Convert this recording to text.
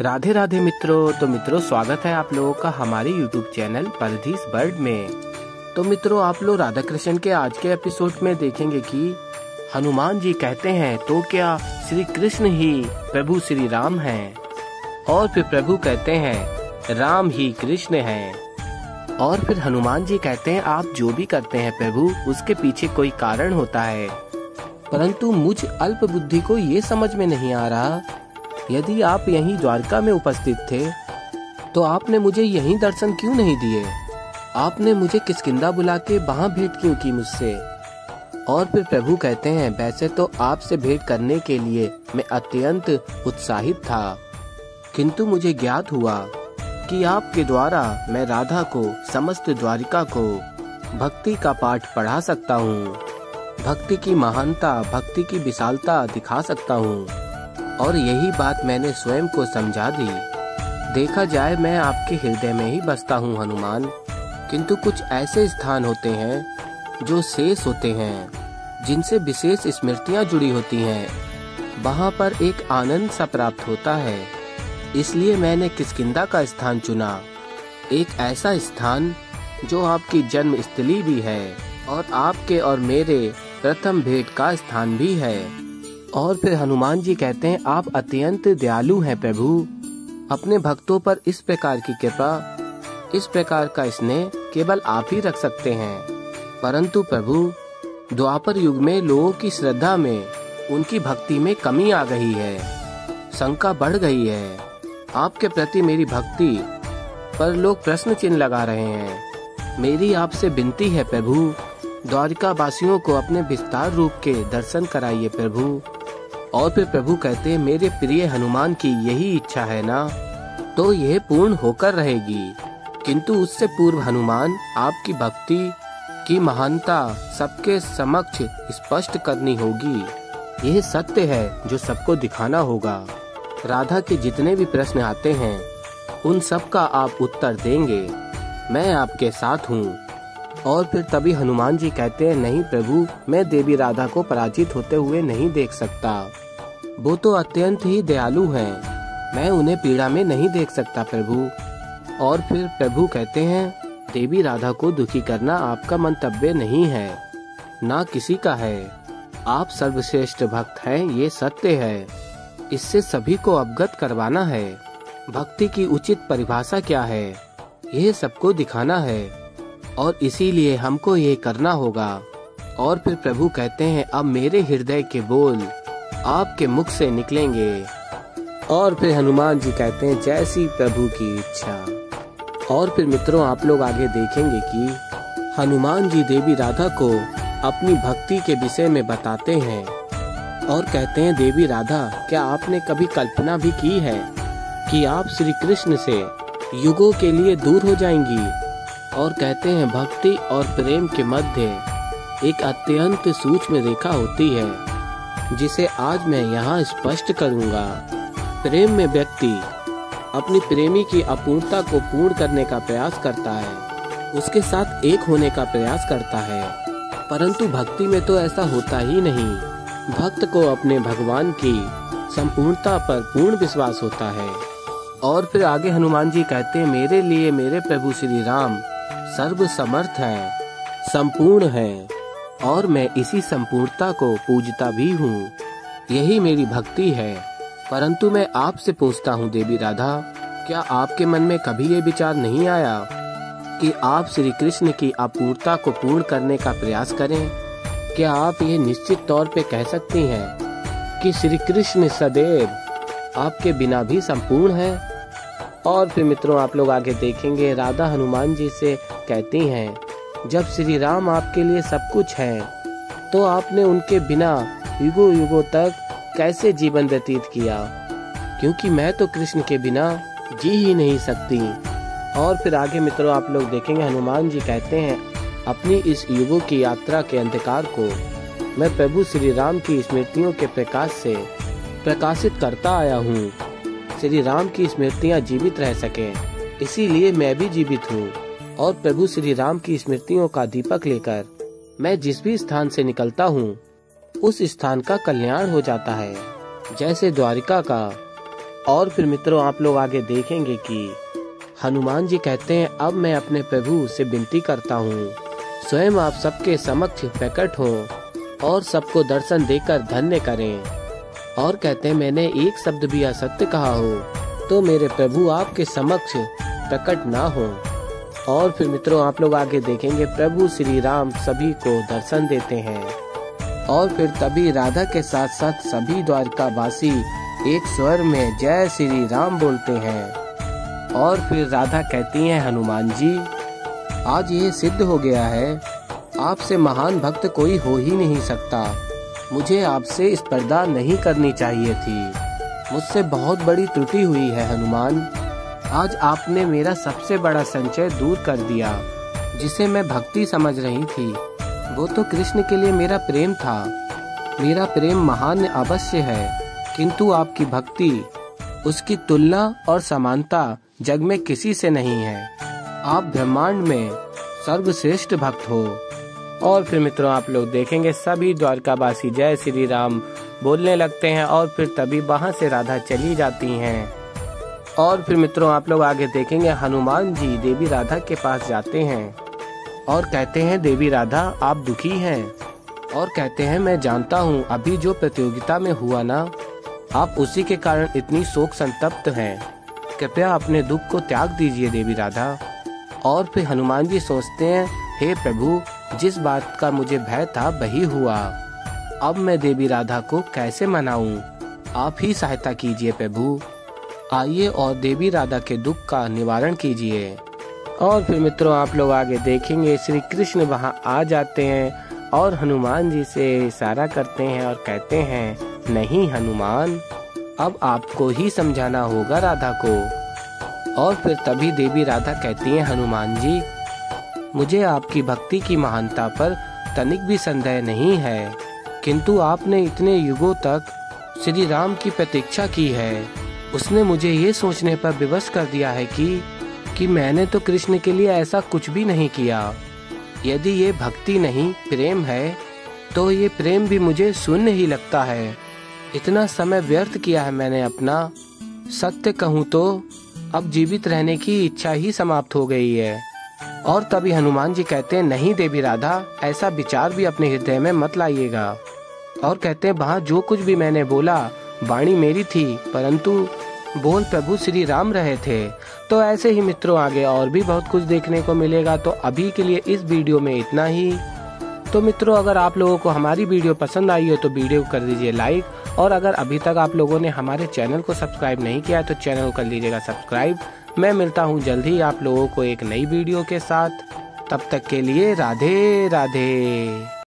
राधे राधे मित्रों तो मित्रों, स्वागत है आप लोगों का हमारे YouTube चैनल परधीस बर्ड में। तो मित्रों, आप लोग राधा कृष्ण के आज के एपिसोड में देखेंगे कि हनुमान जी कहते हैं तो क्या श्री कृष्ण ही प्रभु श्री राम हैं? और फिर प्रभु कहते हैं, राम ही कृष्ण हैं। और फिर हनुमान जी कहते हैं, आप जो भी करते हैं प्रभु, उसके पीछे कोई कारण होता है। परंतु मुझ अल्प बुद्धि को ये समझ में नहीं आ रहा यदि आप यहीं द्वारका में उपस्थित थे तो आपने मुझे यहीं दर्शन क्यों नहीं दिए? आपने मुझे किसकिंदा बुला के वहाँ भेंट क्यों की मुझसे? और फिर प्रभु कहते हैं, वैसे तो आपसे भेंट करने के लिए मैं अत्यंत उत्साहित था। किंतु मुझे ज्ञात हुआ कि आपके द्वारा मैं राधा को, समस्त द्वारिका को, भक्ति का पाठ पढ़ा सकता हूँ। भक्ति की महानता, भक्ति की विशालता दिखा सकता हूँ। और यही बात मैंने स्वयं को समझा दी। देखा जाए मैं आपके हृदय में ही बसता हूँ, हनुमान। किंतु कुछ ऐसे स्थान होते हैं, जो शेष होते हैं, जिनसे विशेष स्मृतियाँ जुड़ी होती हैं। वहाँ पर एक आनंद सा प्राप्त होता है। इसलिए मैंने किसकिंदा का स्थान चुना। एक ऐसा स्थान, जो आपकी जन्म स्थली भी है और आपके और मेरे प्रथम भेंट का स्थान भी है। और फिर हनुमान जी कहते हैं, आप अत्यंत दयालु हैं प्रभु। अपने भक्तों पर इस प्रकार की कृपा, इस प्रकार का स्नेह केवल आप ही रख सकते हैं। परंतु प्रभु, द्वापर युग में लोगों की श्रद्धा में उनकी भक्ति में कमी आ गई है। शंका बढ़ गई है। आपके प्रति मेरी भक्ति पर लोग प्रश्न चिन्ह लगा रहे हैं। मेरी आपसे विनती है प्रभु द्वारिका वासियों को अपने विस्तार रूप के दर्शन कराइए प्रभु। और फिर प्रभु कहते हैं, मेरे प्रिय हनुमान की यही इच्छा है ना? तो यह पूर्ण होकर रहेगी। किंतु उससे पूर्व हनुमान, आपकी भक्ति की महानता सबके समक्ष स्पष्ट करनी होगी। यह सत्य है जो सबको दिखाना होगा। राधा के जितने भी प्रश्न आते हैं, उन सब का आप उत्तर देंगे। मैं आपके साथ हूँ। और फिर तभी हनुमान जी कहते हैं, नहीं प्रभु, मैं देवी राधा को पराजित होते हुए नहीं देख सकता। वो तो अत्यंत ही दयालु हैं। मैं उन्हें पीड़ा में नहीं देख सकता, प्रभु। और फिर प्रभु कहते हैं, देवी राधा को दुखी करना आपका मंतव्य नहीं है, ना किसी का है। आप सर्वश्रेष्ठ भक्त हैं, ये सत्य है। इससे सभी को अवगत करवाना है। भक्ति की उचित परिभाषा क्या है? यह सबको दिखाना है। और इसीलिए हमको ये करना होगा। और फिर प्रभु कहते हैं, अब मेरे हृदय के बोल। आपके मुख से निकलेंगे। और फिर हनुमान जी कहते हैं, जैसी प्रभु की इच्छा। और फिर मित्रों, आप लोग आगे देखेंगे कि हनुमान जी देवी राधा को अपनी भक्ति के विषय में बताते हैं और कहते हैं, देवी राधा, क्या आपने कभी कल्पना भी की है कि आप श्री कृष्ण से युगों के लिए दूर हो जाएँगी? और कहते हैं, भक्ति और प्रेम के मध्य एक अत्यंत सूक्ष्म रेखा होती है। जिसे आज मैं यहाँ स्पष्ट करूँगा। प्रेम में व्यक्ति अपनी प्रेमी की अपूर्णता को पूर्ण करने का प्रयास करता है। उसके साथ एक होने का प्रयास करता है। परंतु भक्ति में तो ऐसा होता ही नहीं। भक्त को अपने भगवान की संपूर्णता पर पूर्ण विश्वास होता है। और फिर आगे हनुमान जी कहते हैं, मेरे लिए मेरे प्रभु श्री राम सर्व समर्थ है, संपूर्ण है। और मैं इसी संपूर्णता को पूजता भी हूँ। यही मेरी भक्ति है। परंतु मैं आपसे पूछता हूँ, देवी राधा, क्या आपके मन में कभी ये विचार नहीं आया कि आप श्री कृष्ण की अपूर्णता को पूर्ण करने का प्रयास करें? क्या आप ये निश्चित तौर पे कह सकती हैं कि श्री कृष्ण सदैव आपके बिना भी संपूर्ण है? और फिर मित्रों, आप लोग आगे देखेंगे, राधा हनुमान जी से कहती हैं जब श्री राम आपके लिए सब कुछ है तो आपने उनके बिना युगो युगो तक कैसे जीवन व्यतीत किया? क्योंकि मैं तो कृष्ण के बिना जी ही नहीं सकती। और फिर आगे मित्रों, आप लोग देखेंगे, हनुमान जी कहते हैं, अपनी इस युगों की यात्रा के अंधकार को मैं प्रभु श्री राम की स्मृतियों के प्रकाश से प्रकाशित करता आया हूँ। श्री राम की स्मृतियाँ जीवित रह सके, इसीलिए मैं भी जीवित हूँ। और प्रभु श्री राम की स्मृतियों का दीपक लेकर मैं जिस भी स्थान से निकलता हूँ, उस स्थान का कल्याण हो जाता है। जैसे द्वारिका का। और फिर मित्रों, आप लोग आगे देखेंगे कि हनुमान जी कहते हैं, अब मैं अपने प्रभु से विनती करता हूँ, स्वयं आप सबके समक्ष प्रकट हो और सबको दर्शन देकर धन्य करें। और कहते हैं, मैंने एक शब्द भी असत्य कहा हो तो मेरे प्रभु आपके समक्ष प्रकट ना हो। और फिर मित्रों, आप लोग आगे देखेंगे, प्रभु श्री राम सभी को दर्शन देते हैं। और फिर तभी राधा के साथ साथ सभी द्वारकावासी एक स्वर में जय श्री राम बोलते हैं। और फिर राधा कहती हैं, हनुमान जी, आज ये सिद्ध हो गया है। आपसे महान भक्त कोई हो ही नहीं सकता। मुझे आपसे स्पर्धा नहीं करनी चाहिए थी। मुझसे बहुत बड़ी त्रुटि हुई है, हनुमान। आज आपने मेरा सबसे बड़ा संचय दूर कर दिया, जिसे मैं भक्ति समझ रही थी। वो तो कृष्ण के लिए मेरा प्रेम था। मेरा प्रेम महान अवश्य है, किंतु आपकी भक्ति, उसकी तुलना और समानता जग में किसी से नहीं है। आप ब्रह्मांड में सर्वश्रेष्ठ भक्त हो। और फिर मित्रों, आप लोग देखेंगे सभी द्वारकावासी जय श्री राम, बोलने लगते हैं और फिर तभी वहाँ से राधा चली जाती हैं। और फिर मित्रों, आप लोग आगे देखेंगे, हनुमान जी देवी राधा के पास जाते हैं। और कहते हैं, देवी राधा, आप दुखी हैं। और कहते हैं, मैं जानता हूँ, अभी जो प्रतियोगिता में हुआ ना, आप उसी के कारण इतनी शोक संतप्त हैं। कृपया अपने दुख को त्याग दीजिए, देवी राधा। और फिर हनुमान जी सोचते हैं, हे प्रभु, जिस बात का मुझे भय था, वही हुआ। अब मैं देवी राधा को कैसे मनाऊं? आप ही सहायता कीजिए, प्रभु। आइए और देवी राधा के दुख का निवारण कीजिए। और फिर मित्रों, आप लोग आगे देखेंगे, श्री कृष्ण वहाँ आ जाते हैं और हनुमान जी से इशारा करते हैं और कहते हैं, नहीं हनुमान, अब आपको ही समझाना होगा राधा को। और फिर तभी देवी राधा कहती हैं, हनुमान जी, मुझे आपकी भक्ति की महानता पर तनिक भी संदेह नहीं है, किंतु आपने इतने युगों तक श्री राम की प्रतीक्षा की है। उसने मुझे ये सोचने पर विवश कर दिया है कि कि मैंने तो कृष्ण के लिए ऐसा कुछ भी नहीं किया। यदि ये भक्ति नहीं, प्रेम है तो ये प्रेम भी मुझे शून्य ही लगता है। इतना समय व्यर्थ किया है मैंने अपना। सत्य कहूँ तो अब जीवित रहने की इच्छा ही समाप्त हो गई है। और तभी हनुमान जी कहते हैं, नहीं देवी राधा, ऐसा विचार भी अपने हृदय में मत लाइएगा। और कहते हैं, वहाँ जो कुछ भी मैंने बोला, वाणी मेरी थी, परंतु बोल प्रभु श्री राम रहे थे। तो ऐसे ही मित्रों, आगे और भी बहुत कुछ देखने को मिलेगा। तो अभी के लिए इस वीडियो में इतना ही। तो मित्रों, अगर आप लोगों को हमारी वीडियो पसंद आई हो तो वीडियो कर दीजिए लाइक। और अगर अभी तक आप लोगों ने हमारे चैनल को सब्सक्राइब नहीं किया है तो चैनल कर लीजिएगा सब्सक्राइब। मैं मिलता हूँ जल्द ही आप लोगों को एक नई वीडियो के साथ। तब तक के लिए राधे राधे।